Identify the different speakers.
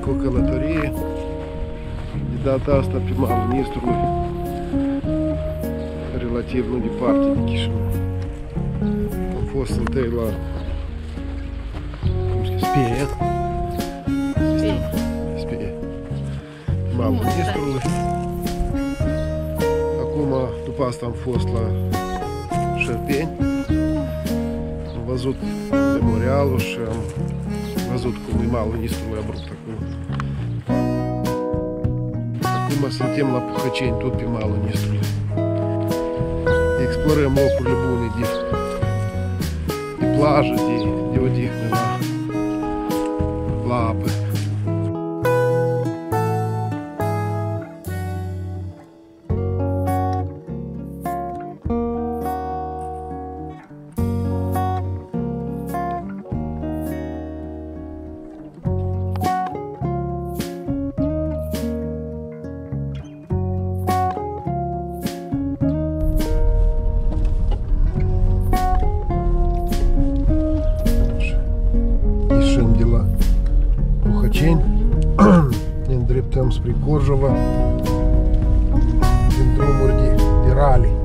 Speaker 1: început o călătorie, de data asta pe malul Nistrului, relativ nu departe de Chișinău. Am fost întâi la cum știu, Spie. Spie. Malul Nistrului. Acum, după asta am fost la Șerpeni, лазут меморіалу ще лазутку виймали, їздили на таку. Таку маслетим на пухачень тут піймали, несли. Експлорем оку любу не дів.
Speaker 2: І плажі, і одіг нема. Лапи.
Speaker 1: Așa-mi dela Buhăceni Ne îndreptăm spre Corjova Din drumuri de, de rale